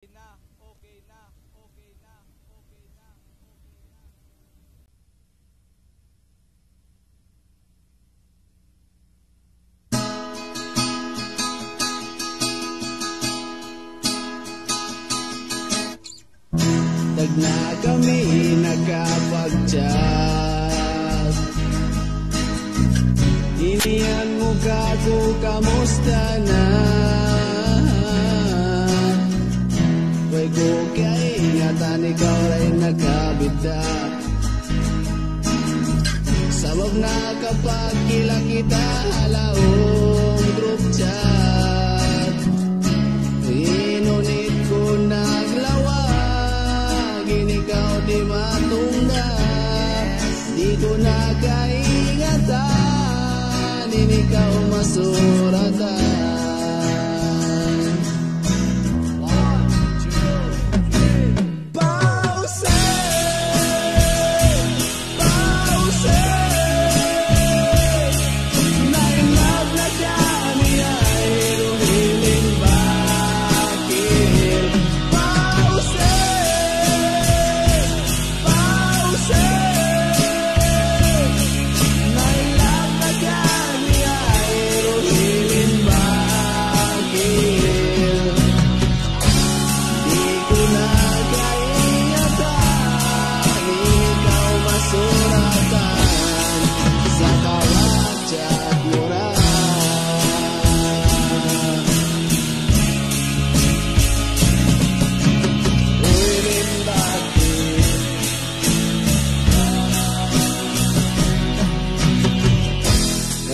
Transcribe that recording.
okay na, okay na, okay na, okay na. Tag na kami nagkapag-chat Iniyan mo ka ko kamusta na Way ko kay ingatan ikaw rin nagkabita Sabab na kapag kila kita halaong group chat Inunit ko naglawag Ikaw di matunda Di ko na kaingatan Ikaw masuratan